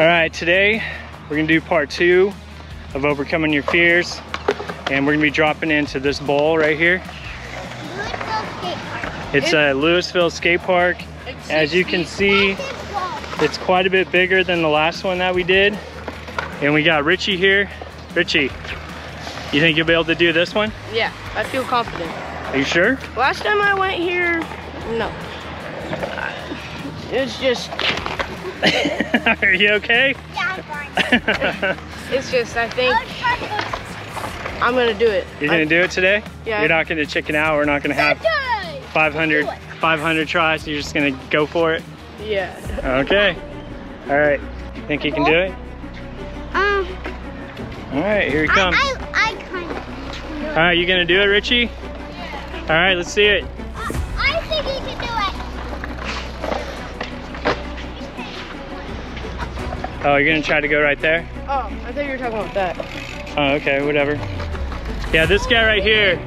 All right, today we're gonna do part two of overcoming your fears. And we're gonna be dropping into this bowl right here. It's a Lewisville skate park. As you can see, it's quite a bit bigger than the last one that we did. And we got Richie here. Richie, you think you'll be able to do this one? Yeah, I feel confident. Are you sure? Last time I went here, no. It's just, Are you okay? Yeah, I'm fine. it's just, I think I'm gonna do it. You're gonna do it today? Yeah. You're not gonna chicken out. We're not gonna have 500, 500 tries. You're just gonna go for it? Yeah. Okay. All right. Think you can do it? Um, All right, here he I, comes. I, I kind of. All right, you gonna do it, Richie? Yeah. All right, let's see it. Oh, you're gonna try to go right there? Oh, I thought you were talking about that. Oh, okay, whatever. Yeah, this guy right here.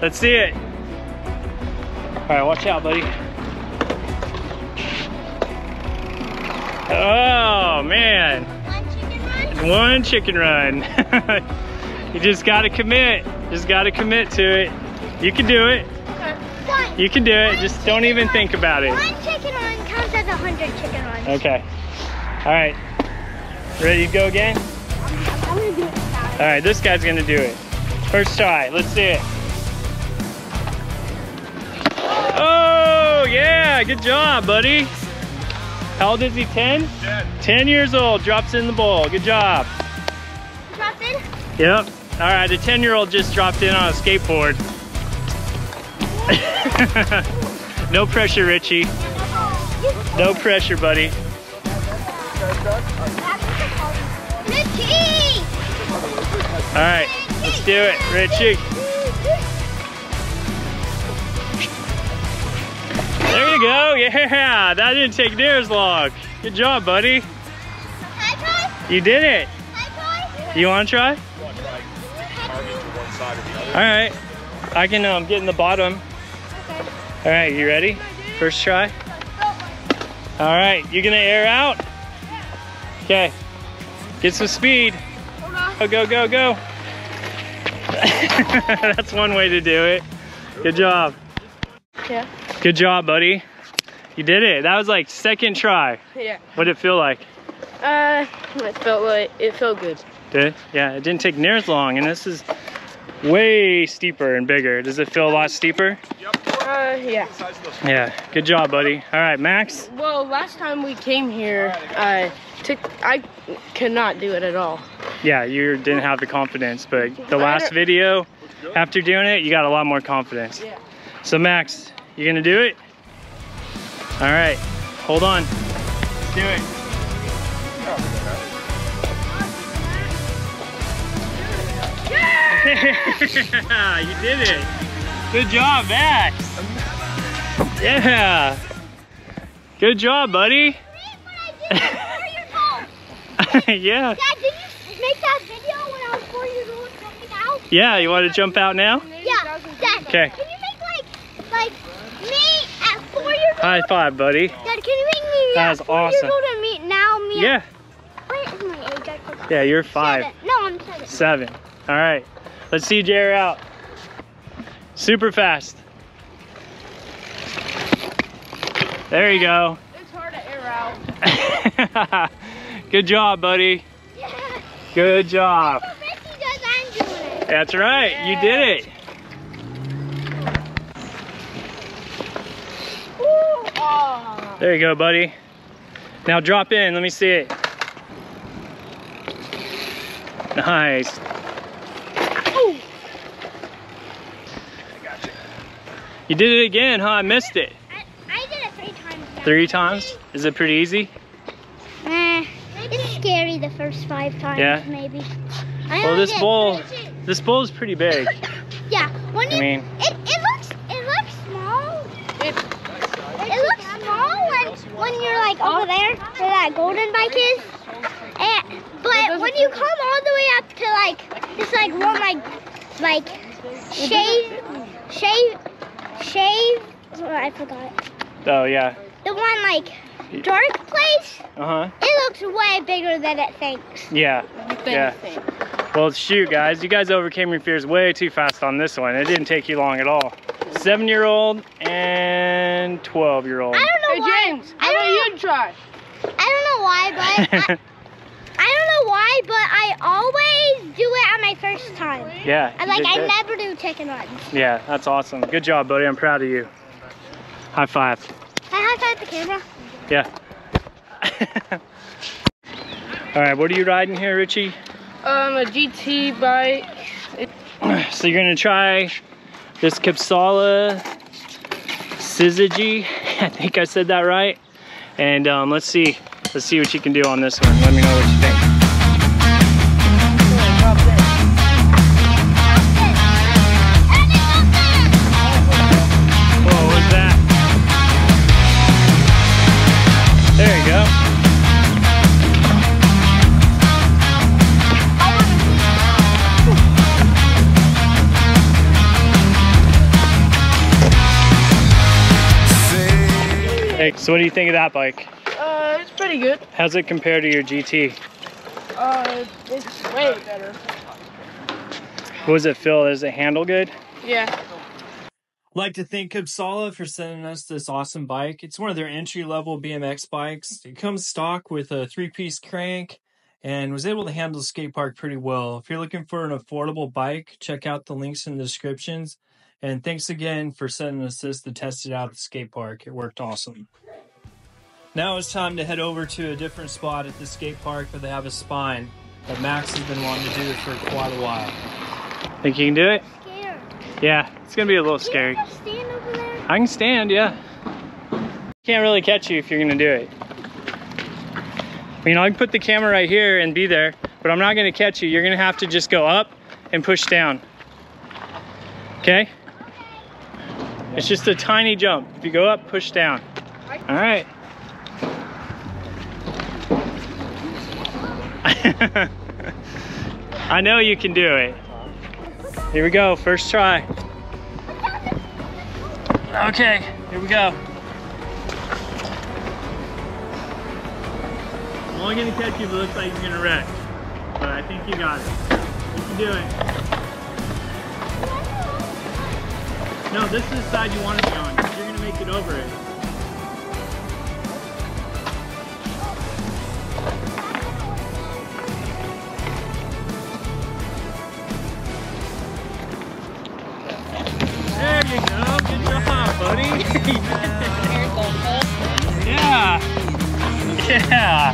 Let's see it. All right, watch out, buddy. Oh, man. One chicken run. One chicken run. you just gotta commit. Just gotta commit to it. You can do it. One. You can do it. Just don't even think about it. One chicken run counts as a hundred chicken runs. Okay. All right. Ready to go again? I'm, I'm gonna do it All right, this guy's gonna do it. First try, let's see it. Oh, yeah, good job, buddy. How old is he, 10? 10. 10 years old, drops in the bowl, good job. Drop in. Yep. All right, the 10 year old just dropped in on a skateboard. no pressure, Richie. Oh. No pressure, buddy. All right, let's do it, Richie. There you go, yeah, that didn't take near as long. Good job, buddy. You did it. You wanna try? All right, I can um, get in the bottom. All right, you ready? First try. All right, you gonna air out? Okay, get some speed. Go, go, go, go. That's one way to do it. Good job. Yeah. Good job, buddy. You did it. That was like second try. Yeah. What did it feel like? Uh, it felt like, it felt good. Did it? Yeah, it didn't take near as long, and this is way steeper and bigger. Does it feel a lot steeper? Uh, yeah. Yeah. Good job, buddy. All right, Max. Well, last time we came here, I took, I could not do it at all. Yeah, you didn't have the confidence, but the last video, after doing it, you got a lot more confidence. Yeah. So Max, you gonna do it? All right, hold on. Let's do it. Yeah, you did it. Good job, Max. Yeah. Good job, buddy. yeah. Dad, did you make that video when I was four years old jumping out? Yeah, you want to jump out now? Yeah. Dad, Okay. can you make like, like me at four years old? High five, buddy. Dad, can you make me That at four awesome. years old and me now me at- Yeah. What is my age? I forgot. Yeah, you're five. Seven. No, I'm seven. Seven. All right. Let's see Jared out. Super fast. There you go. It's hard to air out. Good job, buddy. Yeah. Good job. Oh, Does, I'm doing it. That's right. You did it. Ooh. Oh. There you go, buddy. Now drop in. Let me see it. Nice. Ooh. You did it again, huh? I missed it. I, I did it three times. now. Three times? Is it pretty easy? Eh, it's scary the first five times, Yeah? maybe. I Well, this bowl, this bowl is pretty big. Yeah, when I you, mean- it, it looks it looks small. It, It looks small when when you're like over there where that golden bike is. And, but when you come all the way up to like this like one like like shave shave shave oh, I forgot. Oh, yeah. The one like dark place, Uh-huh. it looks way bigger than it thinks. Yeah. You Yeah. think. Well, shoot, guys. You guys overcame your fears way too fast on this one. It didn't take you long at all. Seven-year-old and 12-year-old. I don't know Hey why. James, I how don't about know, you try? I don't know why, but I, I don't know why, but I always do it on my first time. yeah. I like I never do chicken runs. Yeah, that's awesome. Good job, buddy. I'm proud of you. High five. I high five the camera. Yeah. all right, what are you riding here, Richie? Um, a GT bike. So you're gonna try this Cubsala Syzygy. I think I said that right. And um, let's see, let's see what you can do on this one. Let me know Hey, so what do you think of that bike? Uh, it's pretty good. How's it compare to your GT? Uh, it's way better. What does it feel? Does it handle good? Yeah. like to thank Cubsala for sending us this awesome bike. It's one of their entry level BMX bikes. It comes stock with a three piece crank and was able to handle the skate park pretty well. If you're looking for an affordable bike, check out the links in the descriptions. And thanks again for sending us this to test it out at the skate park. It worked awesome. Now it's time to head over to a different spot at the skate park where they have a spine that Max has been wanting to do for quite a while. Think you can do it? Scared. Yeah, it's gonna be a little Can scary. you just stand over there? I can stand, yeah. Can't really catch you if you're gonna do it. I mean, I can put the camera right here and be there, but I'm not gonna catch you. You're gonna have to just go up and push down. Okay? It's just a tiny jump. If you go up, push down. All right. I know you can do it. Here we go, first try. Okay, here we go. I'm only gonna catch you if it looks like you're gonna wreck. But I think you got it. You can do it. No, this is the side you want to be on. You're gonna make it over it. There you go. Good job, buddy. yeah. Yeah.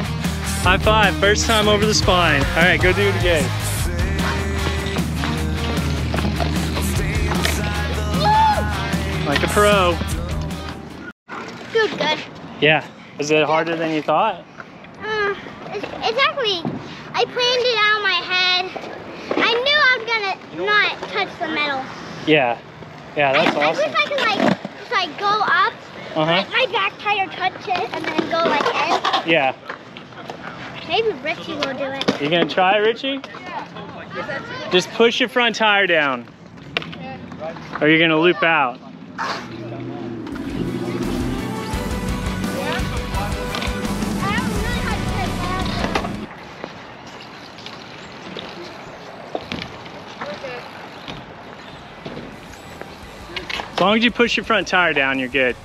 High five. First time over the spine. All right, go do it again. Like a pro. Good, good. Yeah. Is it harder than you thought? Uh, it's, it's actually, I planned it out in my head. I knew I was gonna not touch the metal. Yeah. Yeah, that's I, I awesome. wish I could like, just like go up, Uh let huh. my back tire touch it, and then go like in. Yeah. Maybe Richie will do it. You gonna try, Richie? Yeah. Just push your front tire down. Or you're gonna loop out. As long as you push your front tire down, you're good.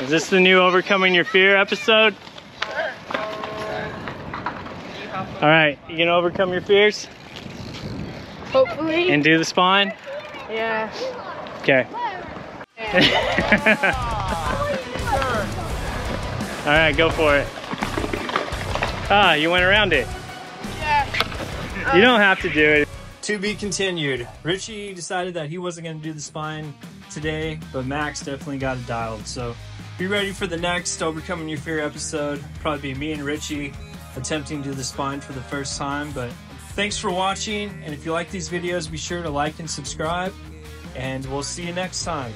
Is this the new Overcoming Your Fear episode? All right, you gonna overcome your fears Hopefully. and do the spine? yeah. Okay. All right, go for it. Ah, you went around it. Yeah. You don't have to do it. To be continued. Richie decided that he wasn't going to do the spine today, but Max definitely got it dialed. So be ready for the next Overcoming Your Fear episode. Probably be me and Richie attempting to do the spine for the first time. But thanks for watching. And if you like these videos, be sure to like and subscribe. And we'll see you next time.